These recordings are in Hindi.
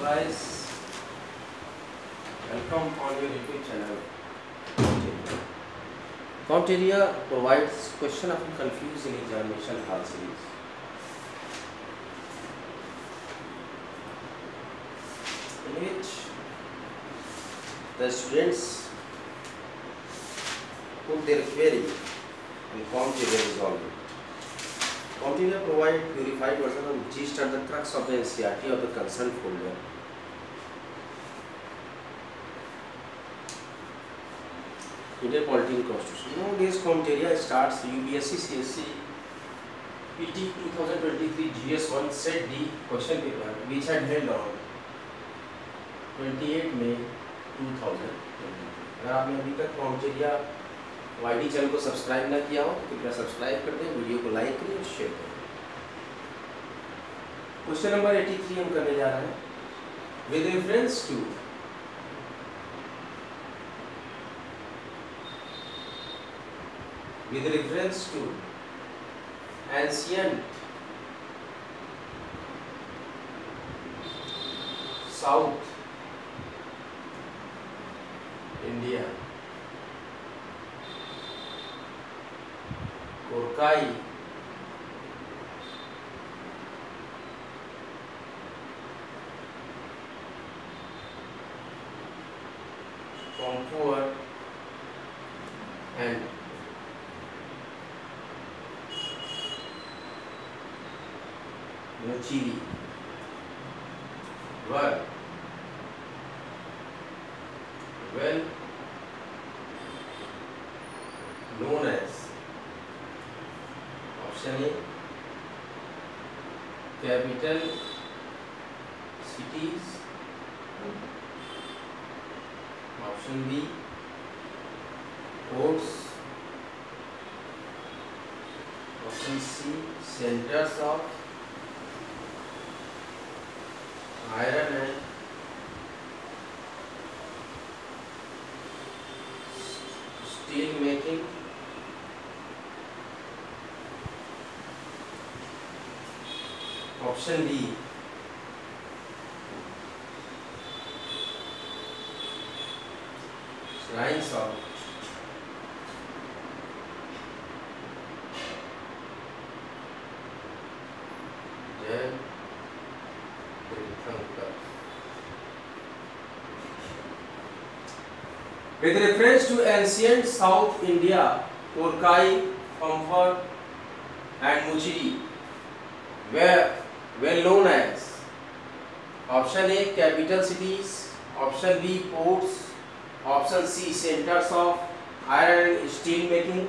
guys, welcome on your YouTube channel. Criteria provides question of confused examination hall series. In which the students put their query and Criteria resolve Continue to provide purified version of gist and the crux of the NCRT of the concerned folder. Today political constitution. Nowadays Comteria starts UBSC CSC PT 2023 GS1 set D question paper which had held on 28 May 2023. अगर आपने अभी तक कॉम्टेरिया हमारे चैनल को सब्सक्राइब ना किया हो तो कृपया सब्सक्राइब कर दें वीडियो को लाइक करें और शेयर करें क्वेश्चन नंबर एटी थ्री हम करने जा रहे हैं with reference to with reference to ancient South India Daí. Tá CC, centers of iron and steel making, option D. With reference to ancient South India, Korkai, Comfort and Muchiri were well known as option A capital cities, option B ports, option C centers of iron and steel making,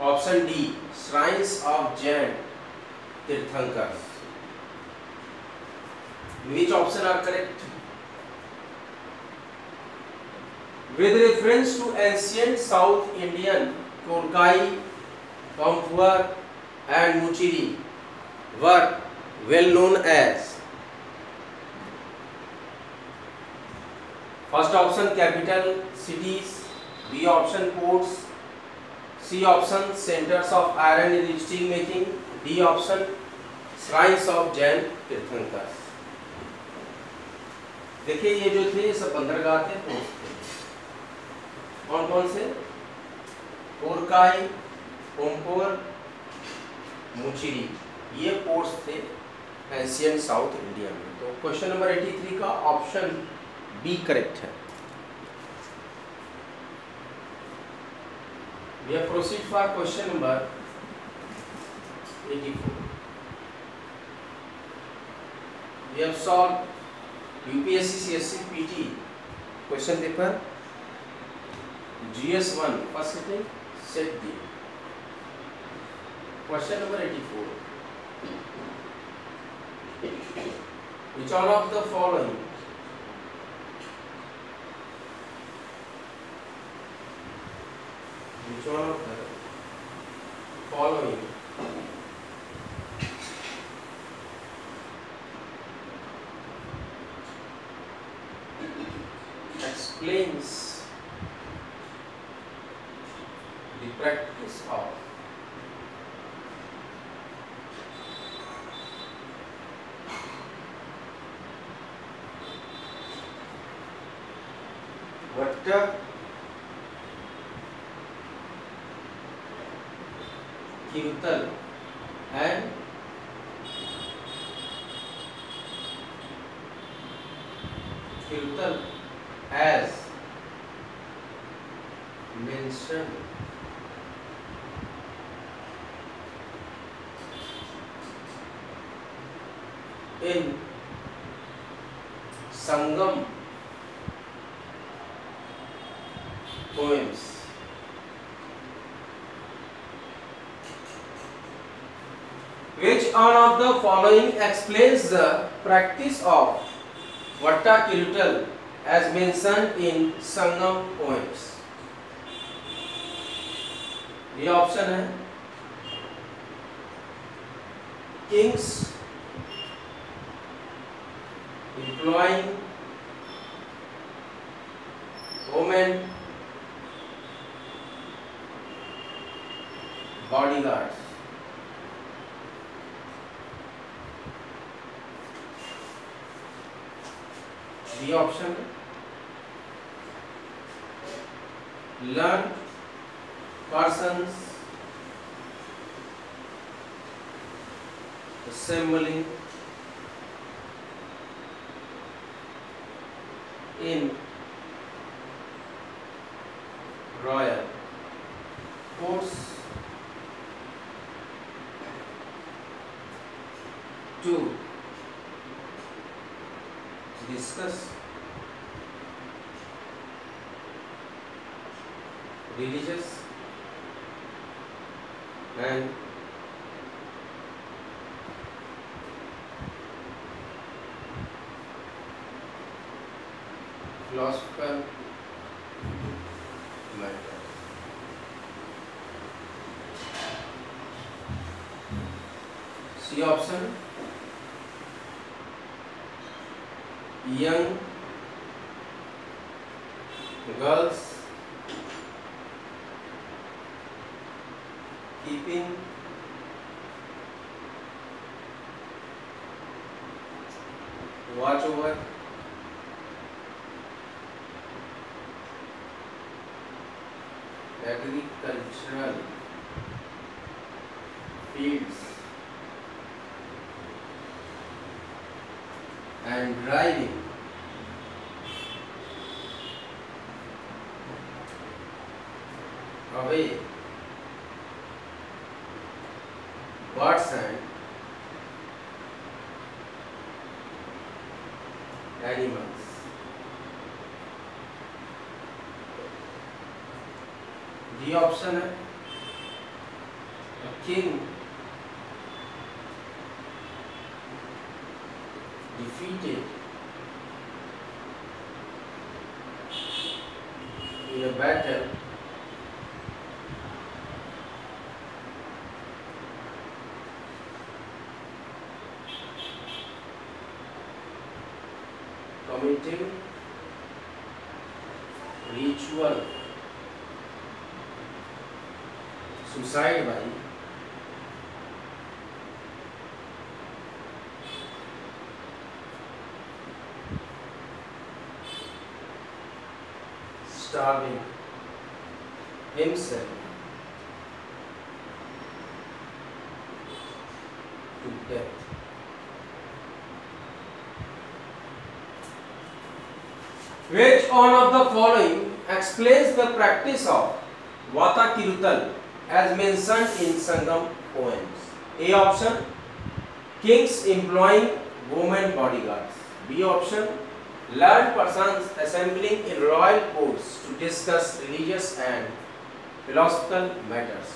option D shrines of Jain Tirthankars. Which option are correct? with reference to ancient South Indian Korkai, Kampuar and Muchiri were well known as first option capital cities B option ports C option centres of iron in steel making D option shrines of Jain Tirthankar देखिए ये जो थे ये सब बंदरगाह थे पोर्ट्स तो थे कौन कौन से मुचिरी ये पोर्ट्स थे एशियन साउथ इंडिया में तो क्वेश्चन नंबर एटी थ्री का ऑप्शन बी करेक्ट है proceed for question number 84 We have solved UPSC, CSC, PT question paper GS1 first sitting set D. Question number 84. Which one of the following which one of the following explains cut this off. Vector Kirtal and Kirtal as mentioned in Sangam poems which one of the following explains the practice of vattakirital as mentioned in sangam poems ये ऑप्शन है kings employing women bodyguards the option learn persons assembling in watch over agricultural fields and driving ritual suicide by starving himself to death. Which one of the following explains the practice of Vata Kirutal as mentioned in Sangam poems. A option kings employing women bodyguards. B option learned persons assembling in royal courts to discuss religious and philosophical matters.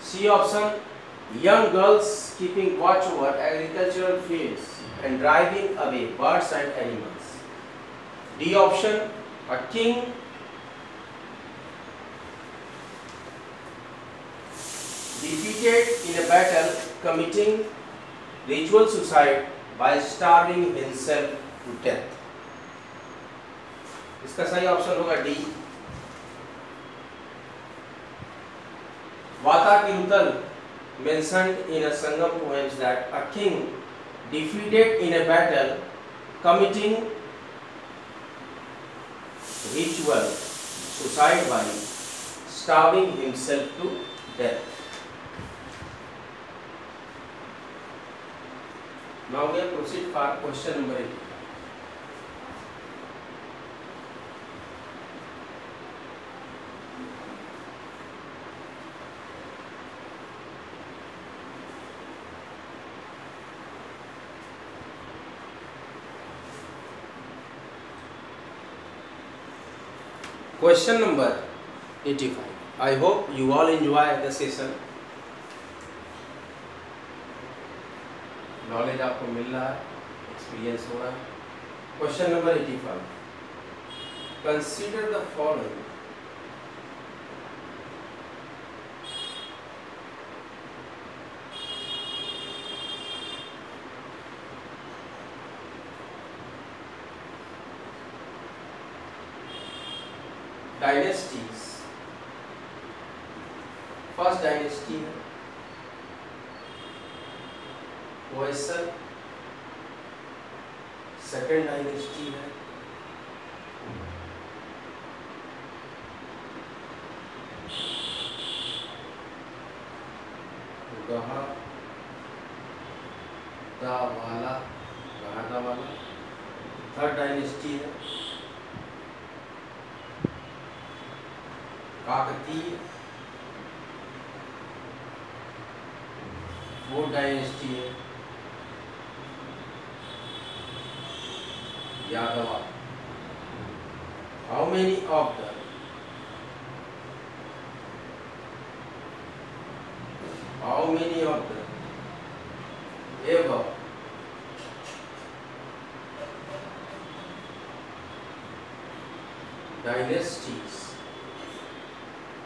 C option young girls keeping watch over agricultural fields and driving away birds and animals. D option a king defeated in a battle committing ritual suicide by starving himself to death. इसका सही ऑप्शन होगा D Vata Kiruthan mentioned in a Sangam poems that a king defeated in a battle committing ritual suicide by starving himself to death. now we proceed for question number eight question number 85 i hope you all enjoy the session knowledge आपको मिल रहा है एक्सपीरियंस हो रहा है question number eighty five consider the following Yadava. How many of them? How many of them ever dynasties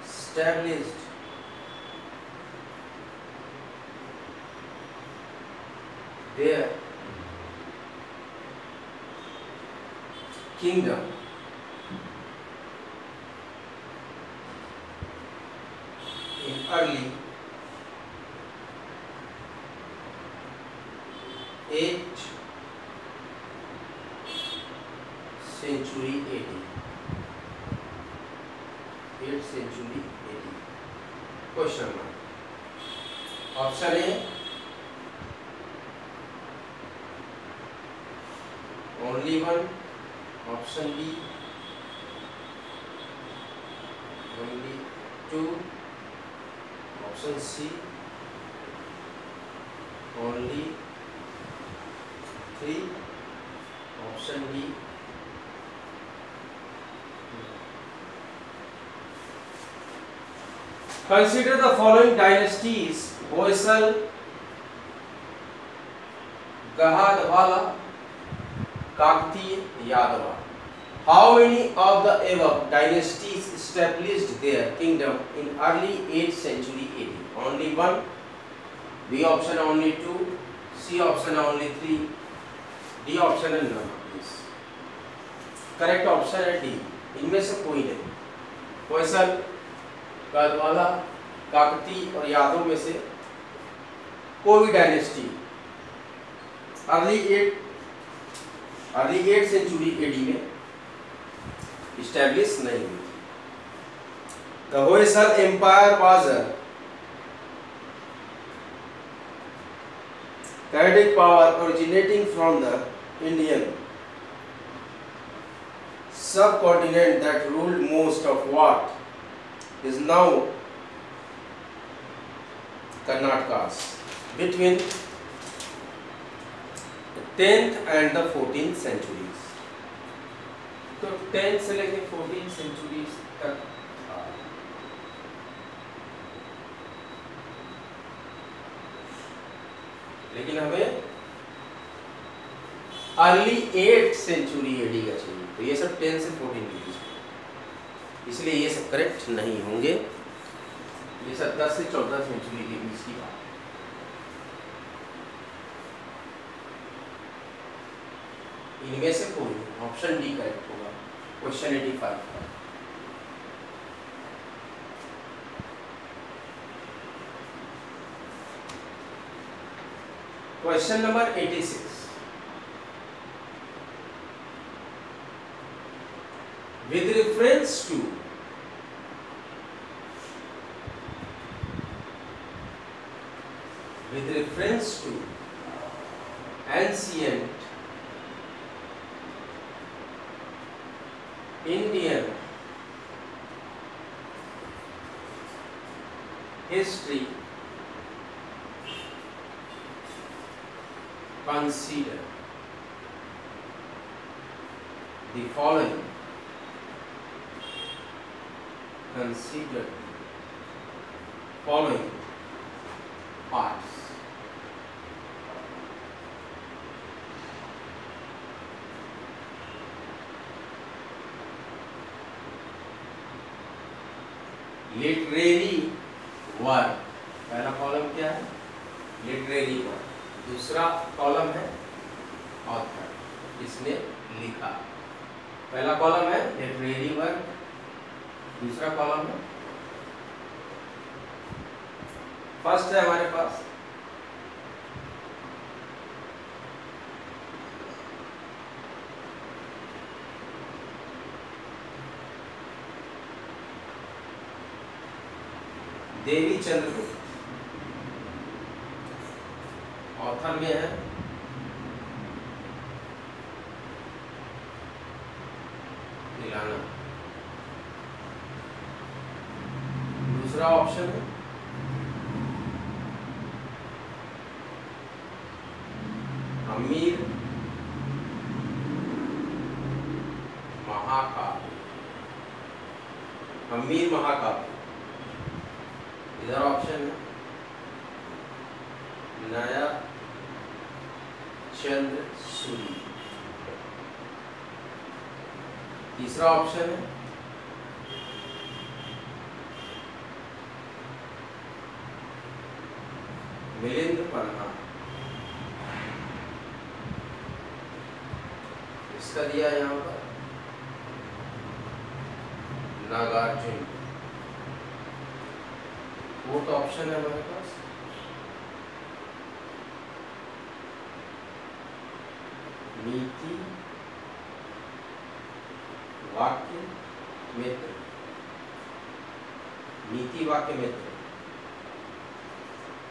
established only two option C only three option D consider the following dynasties Hoysal Gahadwala Kakti Yadava how many of the above dynasty established their kingdom in early 8th century AD. Only one, B option only two, C option only three, D option and none of these. Correct option है डी इनमें से कोई नहीं क्वेश्चन गढ़वाला काकती और यादव में से कोई dynasty early eighth early eighth century AD में इस्टेब्लिश नहीं हुई The Hoysal Empire was a Kadic power originating from the Indian subcontinent that ruled most of what is now Karnataka's between the 10th and the 14th centuries. तो 10th से लेके 14th centuries तक लेकिन हमें अर्ली एट सेंचुरी एडी का चाहिए तो ये सब टेन से फोर्टीन के बीच इसलिए ये सब करेक्ट नहीं होंगे ये सब दस से चौदह सेंचुरी के बीच की इनमें से कोई ऑप्शन डी करेक्ट होगा क्वेश्चन एटी फाइव का Question number 86. With reference to with reference to literary work पहला कॉलम क्या है लिटरेरी वर्क दूसरा कॉलम है ऑथर इसने लिखा पहला कॉलम है लिटरेरी वर्क दूसरा कॉलम है फर्स्ट है हमारे पास देवी चंद्र ऑथर में है ऑप्शन है मिलिंद पन्हा इसका दिया यहां पर नागार्जुन फोर्थ ऑप्शन है हमारे पास नीति वाक्य मित्र नीति वाक्य मित्र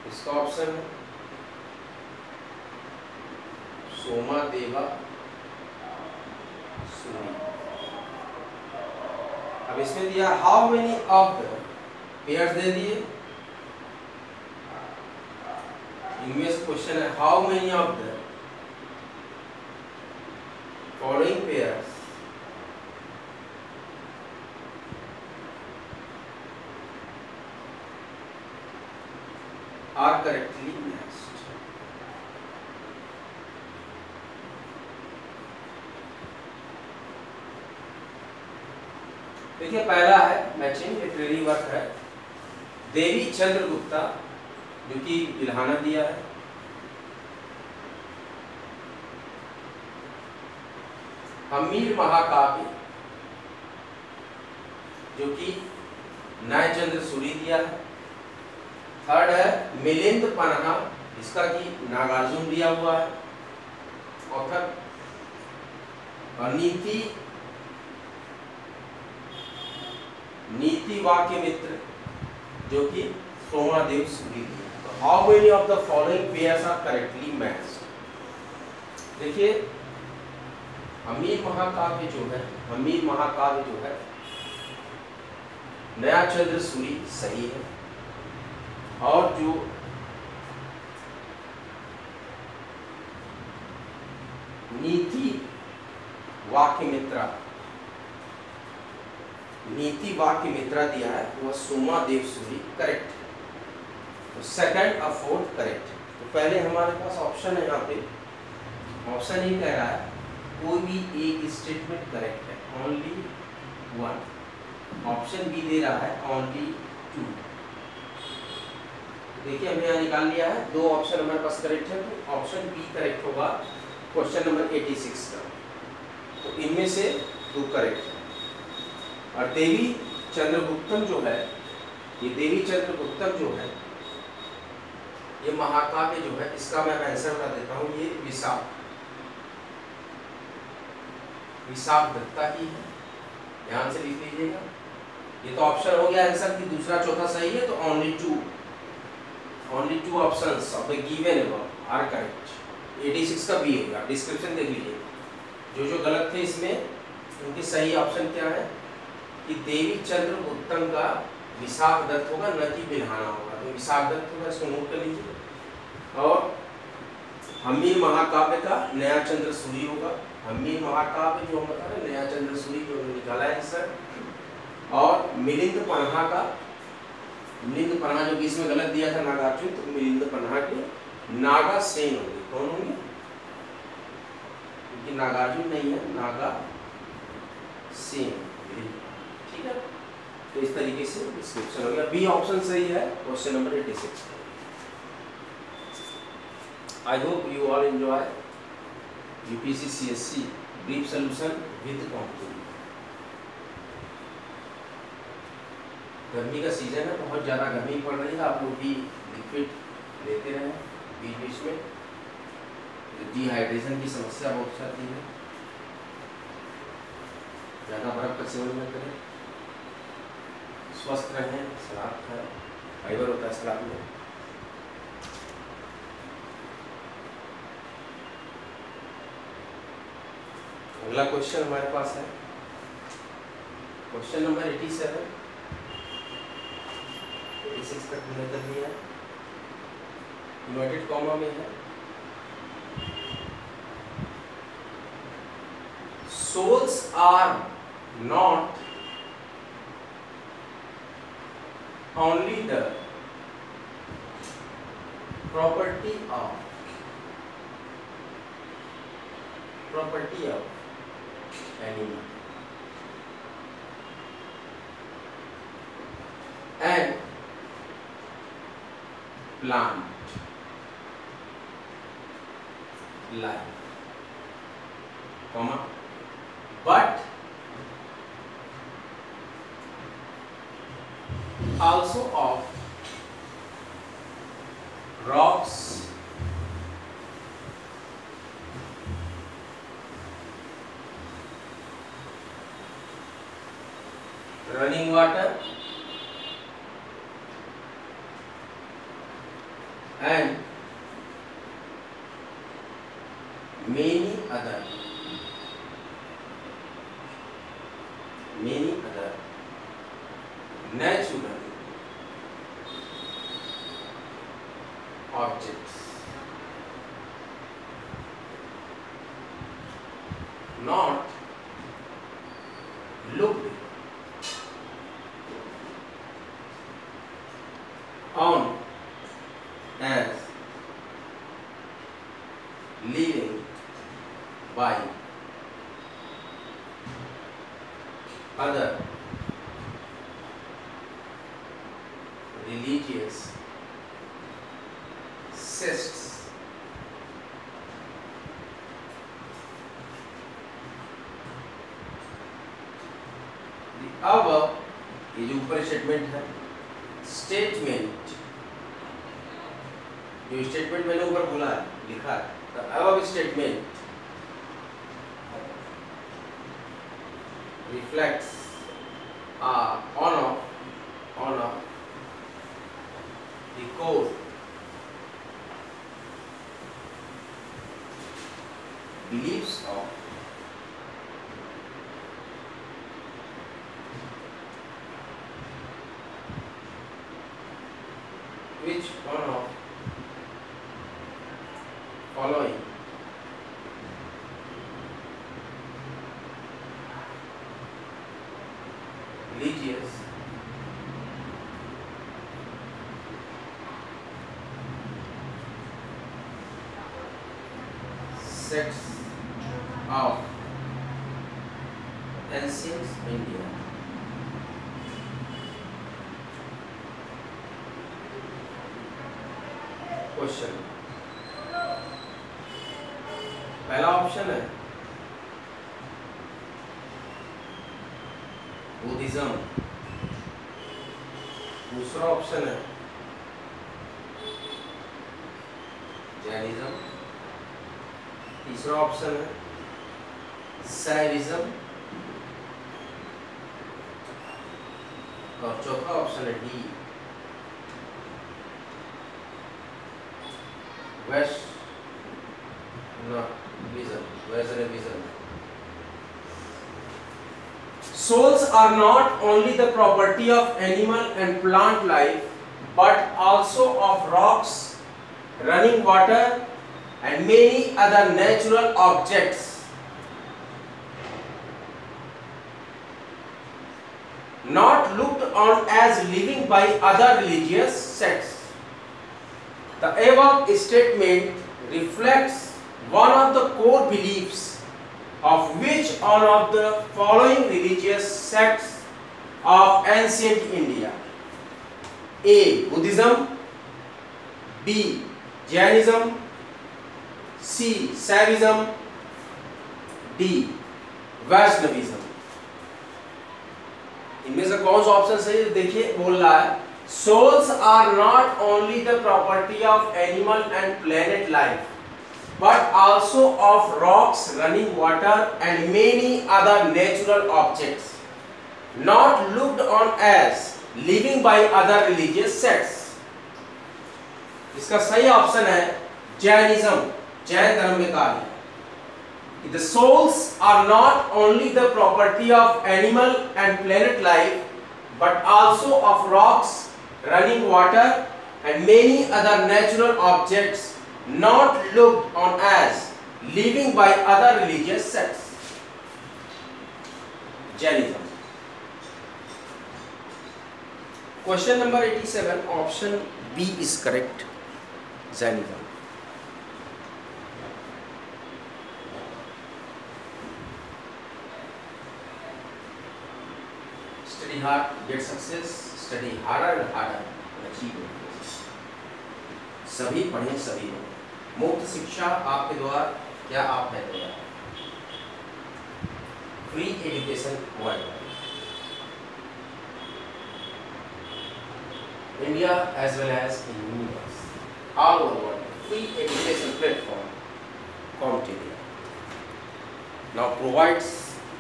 इसका ऑप्शन है सोमा देवा अब इसमें दिया how many of the pairs दे दिए इंग्लिश क्वेश्चन है how many of the are correctly matched. देखिए पहला है मैचिंग ये ट्रेनिंग वर्क है देवी चंद्र गुप्ता जो कि बिल्हाना दिया है अमीर महाकाव्य जो कि नायचंद्र सूरी दिया है थर्ड है मिलिंद पनहा इसका की नागार्जुन दिया हुआ है ऑथर और नीति नीति वाक्य मित्र जो कि सोमादेव सुधीर तो how many of the following pairs are correctly match देखिए हमीर महाकाव्य जो है हमीर महाकाव्य जो है नया चंद्र सूरी सही है और जो नीति वाक्य मित्रा नीति वाक्य मित्रा दिया है वह सोमा देव सूरी करेक्ट तो सेकंड और फोर्थ करेक्ट तो पहले हमारे पास ऑप्शन है यहाँ पे ऑप्शन ही कह रहा है कोई भी एक स्टेटमेंट करेक्ट है ओनली वन ऑप्शन बी दे रहा है ओनली टू देखिए हमने यहाँ निकाल लिया है दो ऑप्शन हमारे पास करेक्ट है तो ऑप्शन बी करेक्ट होगा क्वेश्चन नंबर 86 का तो इनमें से दो करेक्ट है और देवी चंद्रगुप्तम जो है ये देवी चंद्रगुप्तम जो है ये महाकाव्य जो है इसका मैं आंसर बता देता हूँ ये विशाख विशाख दत्ता की है ध्यान से लिख लीजिएगा ये तो ऑप्शन हो गया आंसर कि दूसरा चौथा सही है तो only two only two options of the given above are correct 86 का बी होगा डिस्क्रिप्शन देख लीजिए जो जो गलत थे इसमें उनके सही ऑप्शन क्या है कि देवी चंद्र उत्तम का विशाख दत्त होगा न कि बिल्हाना होगा तो विशाख दत्त होगा इसको नोट कर लीजिए और हमीर महाकाव्य का नया चंद्र सूरी होगा हमीर महाकाव्य जो हम बता रहे नया चंद्र सूरी जो निकाला है सर और मिलिंद पन्हा का मिलिंद पन्हा जो कि इसमें गलत दिया था नागार्जुन तो मिलिंद पन्हा के नागा सेन होंगे कौन होंगे क्योंकि नागार्जुन नहीं है नागा सेन ठीक है तो इस तरीके से डिस्क्रिप्शन हो गया बी ऑप्शन सही है question number eighty six I hope you all enjoy UPSC C S C deep solution with competition गर्मी का सीज़न है बहुत ज़्यादा गर्मी पड़ रही है आप लोग भी लिक्विड लेते रहें बीच बीच में डिहाइड्रेशन तो की समस्या बहुत जाती है ज़्यादा बर्फ का सेवन न करें स्वस्थ रहें सलाद खाएँ फाइबर होता है सलाद में अगला क्वेश्चन हमारे पास है question number eighty seven six तक हमने कर लिया यूनाइटेड कॉमा में है souls are not only the property of property of animal plant life comma but also of rocks running water अब ये जो ऊपर स्टेटमेंट है स्टेटमेंट जो स्टेटमेंट मैंने ऊपर बोला है लिखा है तो अब अब statement reflects on of on of the the ancient India. Question पहला ऑप्शन है बुद्धिज्म दूसरा ऑप्शन है जैनिज्म तीसरा ऑप्शन है सैविज्म और चौथा ऑप्शन है D west no vision western vision souls are not only the property of animal and plant life but also of rocks running water and many other natural objects on as living by other religious sects. The above statement reflects one of the core beliefs of which one of the following religious sects of ancient India. A. Buddhism B. Jainism C. Saivism D. Vaishnavism इनमें से कौन सा ऑप्शन सही देखिए बोल रहा है souls are not only the property of animal and planet life but also of rocks running water and many other natural object not looked on as living by other religious sects इसका सही ऑप्शन है जैनिज्म जैन धर्म में कार्य The souls are not only the property of animal and planet life, but also of rocks, running water and many other natural objects not looked on as living by other religious sects. Jainism. Question number 87, option B is correct. Jainism. study hard, get success. Study harder and harder and achieve your goals. सभी पढ़े सभी लोग मुफ्त शिक्षा आपके द्वार क्या आप है तैयार free education world India as well as in universe, all over world, free education platform, Comtelia. Now provides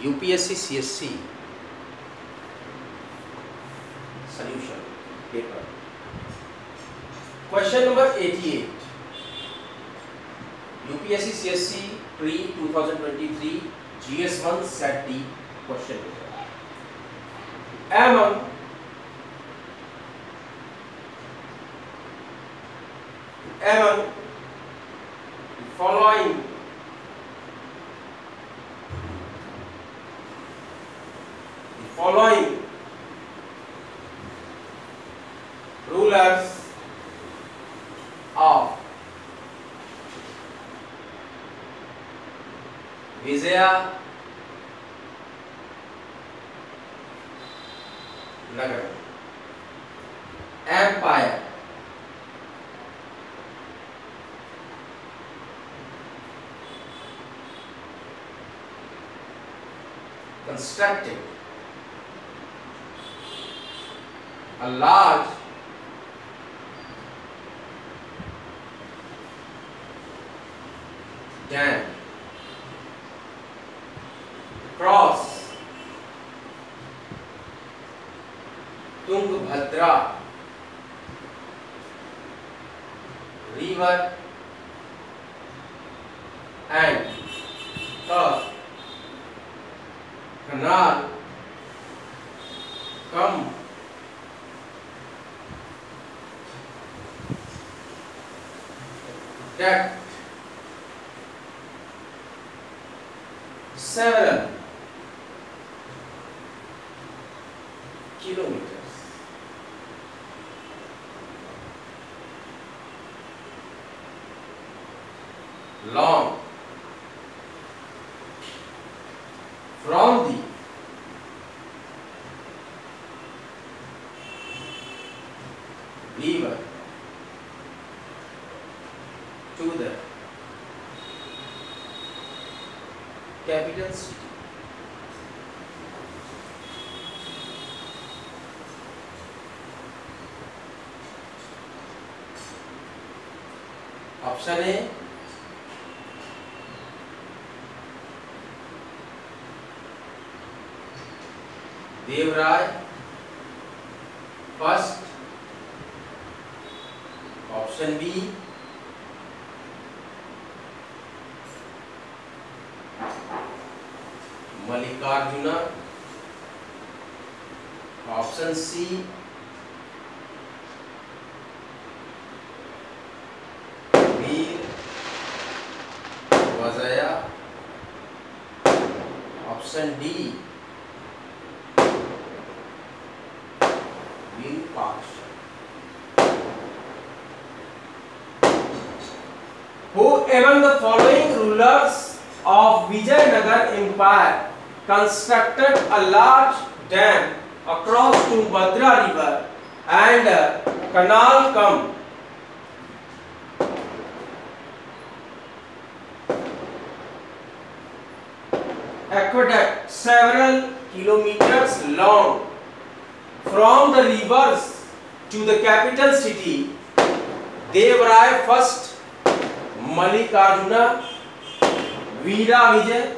UPSC, CSC solution paper question number eighty eight UPSC C S C pre 2023 GS one set D question number um um following following rulers of Vijaya Nagar Empire constructed a large dam cross Tungabhadra river and the canal come that seven kilometers. Long from option A Devaraj first option B Mallikarjun option C Option D being constant. Who among the following rulers of Vijayanagar Empire constructed a large dam across to Bhadra river and canal cum aqueduct several kilometers long from the rivers to the capital city Devaraya first Malikarjuna Veera Vijay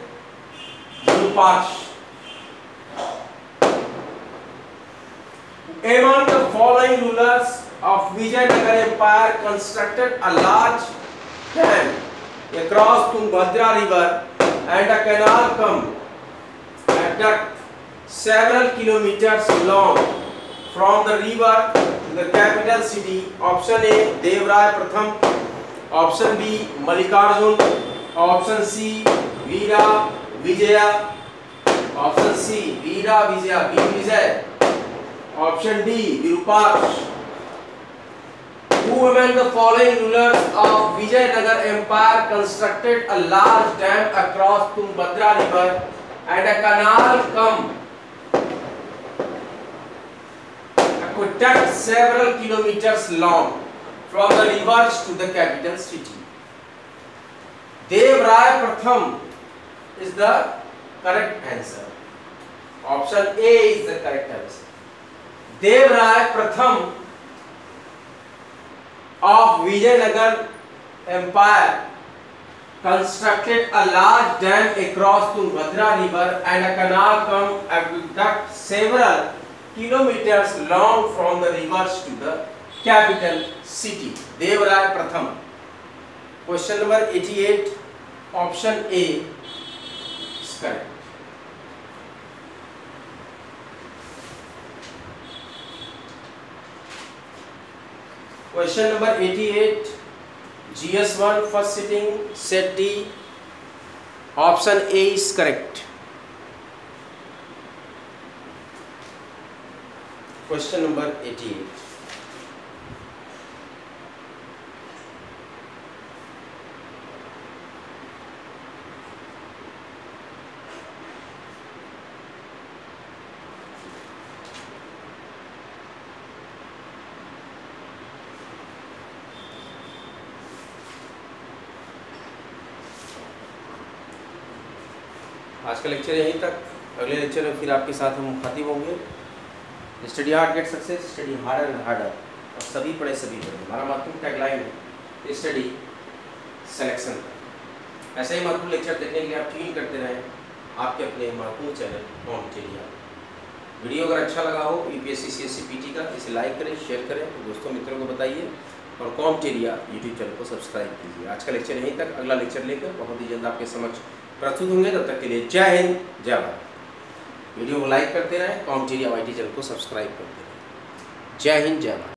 Rupash among the following rulers of Vijayanagar empire constructed a large dam across Tungabhadra river and a canal come a duct several kilometers long from the river to the capital city option a devrai pratham option b malikarjun option c veera vijaya option c veera vijaya v vijay option d virupaksh Who among the following rulers of Vijayanagar Empire constructed a large dam across Tungabhadra river and a canal come aqueduct several kilometers long from the rivers to the capital city. Devraya Pratham is the correct answer. Option A is the correct answer. Devraya Pratham of Vijayanagar Empire constructed a large dam across Tungabhadra river and a canal cum aqueduct several kilometers long from the rivers to the capital city Devaraya Pratham question number 88 option A is correct question number 88 GS1 first sitting, set D. Option A is correct. Question number 88. आज का लेक्चर यहीं तक अगले लेक्चर में फिर आपके साथ हम मुखातिब होंगे study hard get success study harder and harder और सभी पढ़े सभी पढ़े हमारा महत्वपूर्ण टैगलाइन है स्टडी सेलेक्शन ऐसा ही महत्वपूर्ण लेक्चर देखने के लिए आप ट्यून करते रहें आपके अपने महत्वपूर्ण चैनल ऑन टेलिया वीडियो अगर अच्छा लगा हो सी पी टी का इसे लाइक करें शेयर करें दोस्तों मित्रों को बताइए और कॉम टेरिया यूट्यूब चैनल को सब्सक्राइब कीजिए आज का लेक्चर यहीं तक अगला लेक्चर लेकर बहुत ही जल्द आपके समक्ष प्रस्तुत होंगे तब तक के लिए जय हिंद जय भारत वीडियो को लाइक करते रहें कॉम टी चैनल को सब्सक्राइब करते रहें जय हिंद जय भारत